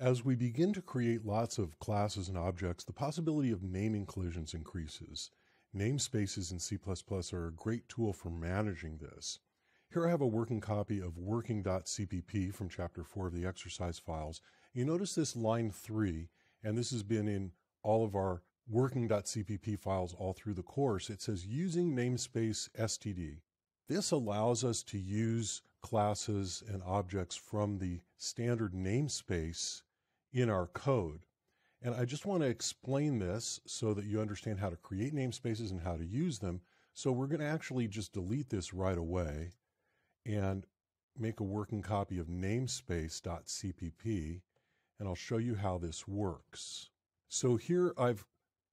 As we begin to create lots of classes and objects, the possibility of naming collisions increases. Namespaces in C++ are a great tool for managing this. Here I have a working copy of working.cpp from chapter 4 of the exercise files. You notice this line 3, and this has been in all of our working.cpp files all through the course. It says using namespace std. This allows us to use classes and objects from the standard namespace in our code. And I just want to explain this so that you understand how to create namespaces and how to use them. So we're going to actually just delete this right away and make a working copy of namespace.cpp and I'll show you how this works. So here I've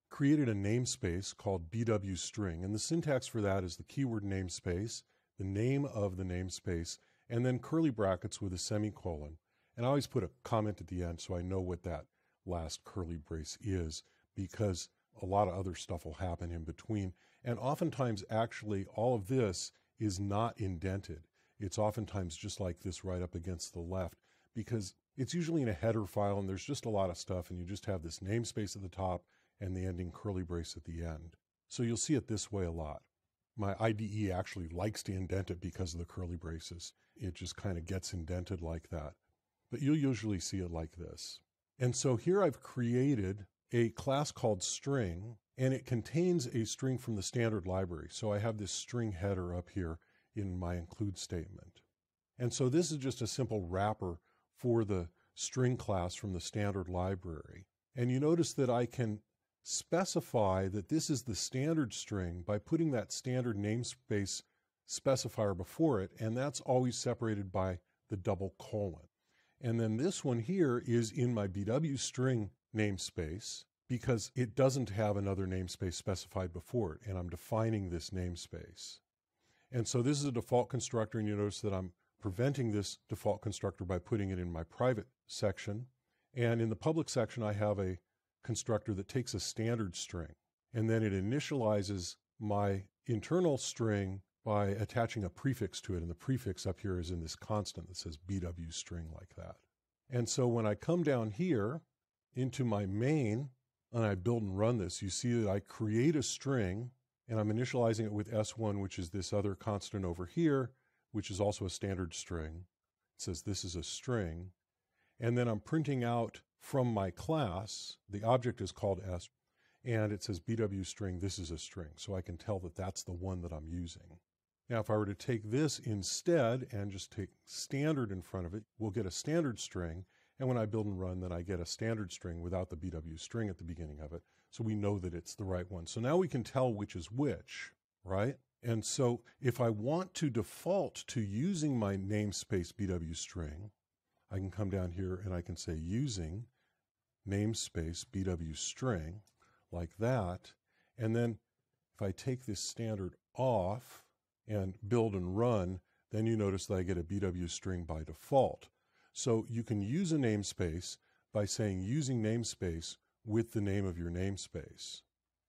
created a namespace called BW string, and the syntax for that is the keyword namespace, the name of the namespace, and then curly brackets with a semicolon. And I always put a comment at the end so I know what that last curly brace is because a lot of other stuff will happen in between. And oftentimes, actually, all of this is not indented. It's oftentimes just like this right up against the left because it's usually in a header file and there's just a lot of stuff and you just have this namespace at the top and the ending curly brace at the end. So you'll see it this way a lot. My IDE actually likes to indent it because of the curly braces. It just kind of gets indented like that. But you'll usually see it like this. And so here I've created a class called string, and it contains a string from the standard library. So I have this string header up here in my include statement. And so this is just a simple wrapper for the string class from the standard library. And you notice that I can specify that this is the standard string by putting that standard namespace specifier before it, and that's always separated by the double colon. And then this one here is in my BW string namespace because it doesn't have another namespace specified before it, and I'm defining this namespace. And so this is a default constructor, and you notice that I'm preventing this default constructor by putting it in my private section. And in the public section, I have a constructor that takes a standard string and then it initializes my internal string by attaching a prefix to it. And the prefix up here is in this constant that says BW string like that. And so when I come down here into my main and I build and run this, you see that I create a string and I'm initializing it with S1, which is this other constant over here, which is also a standard string. It says this is a string. And then I'm printing out from my class, the object is called S, and it says BW string, this is a string. So I can tell that that's the one that I'm using. Now, if I were to take this instead and just take standard in front of it, we'll get a standard string. And when I build and run, then I get a standard string without the BW string at the beginning of it. So we know that it's the right one. So now we can tell which is which, right? And so if I want to default to using my namespace BW string, I can come down here and I can say using namespace BW string like that. And then if I take this standard off and build and run, then you notice that I get a BW string by default. So you can use a namespace by saying using namespace with the name of your namespace.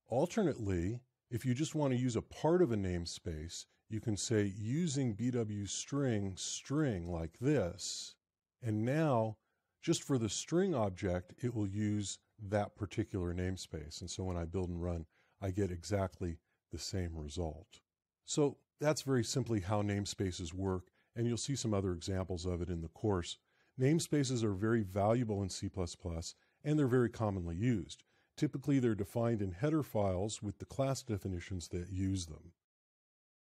Alternately, if you just want to use a part of a namespace, you can say using BW string string like this. And now just for the string object, it will use that particular namespace. And so when I build and run, I get exactly the same result. So that's very simply how namespaces work, and you'll see some other examples of it in the course. Namespaces are very valuable in C++, and they're very commonly used. Typically, they're defined in header files with the class definitions that use them.